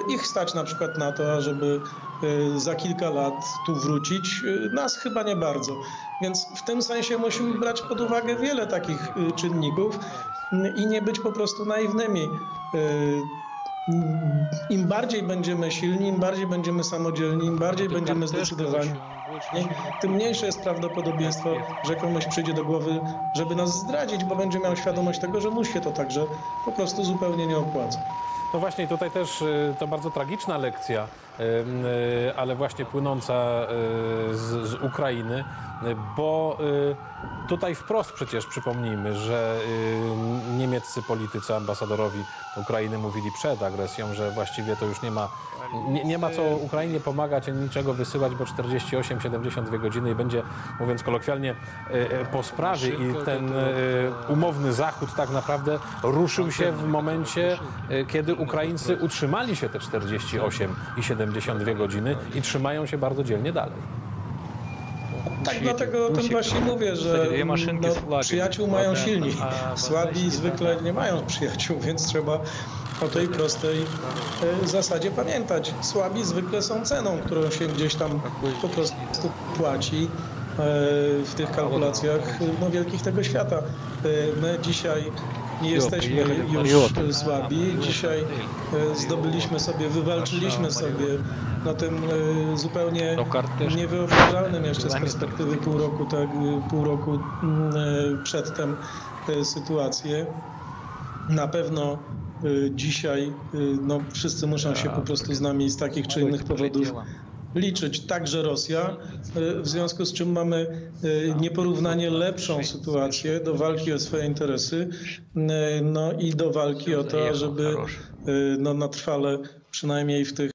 ich stać na przykład na to, żeby y, za kilka lat tu wrócić. Y, Nas chyba nie bardzo. Więc w tym sensie musimy brać pod uwagę wiele takich czynników i nie być po prostu naiwnymi. Im bardziej będziemy silni, im bardziej będziemy samodzielni, im bardziej będziemy zdecydowani, tym mniejsze jest prawdopodobieństwo, że komuś przyjdzie do głowy, żeby nas zdradzić, bo będzie miał świadomość tego, że mu się to także po prostu zupełnie nie opłaca. No właśnie, tutaj też y, to bardzo tragiczna lekcja, y, y, ale właśnie płynąca z, z Ukrainy, bo y, tutaj wprost przecież przypomnijmy, że y, niemieccy politycy, ambasadorowi Ukrainy mówili przed agresją, że właściwie to już nie ma, nie, nie ma co Ukrainie pomagać ani niczego wysyłać, bo 48-72 godziny i będzie, mówiąc kolokwialnie, y, po sprawie i ten umowny Zachód tak naprawdę ruszył się w momencie, kiedy Ukraińcy utrzymali się te 48 i 72 godziny i trzymają się bardzo dzielnie dalej. Tak, Świecie. dlatego o tym właśnie mówię, że no, przyjaciół mają silni, słabi zwykle nie mają przyjaciół, więc trzeba o tej prostej e, zasadzie pamiętać. Słabi zwykle są ceną, którą się gdzieś tam po prostu płaci w tych kalkulacjach no, wielkich tego świata. E, My dzisiaj nie jesteśmy już słabi. Dzisiaj e, zdobyliśmy sobie, wywalczyliśmy sobie na tym e, zupełnie niewyobrażalnym jeszcze z perspektywy pół roku, tak, pół roku mm, przedtem sytuację. Na pewno dzisiaj no, wszyscy muszą się po prostu z nami z takich czy innych powodów liczyć, także Rosja, y, w związku z czym mamy y, nieporównanie lepszą sytuację do walki o swoje interesy, y, no i do walki o to, żeby no, na trwale, przynajmniej w tych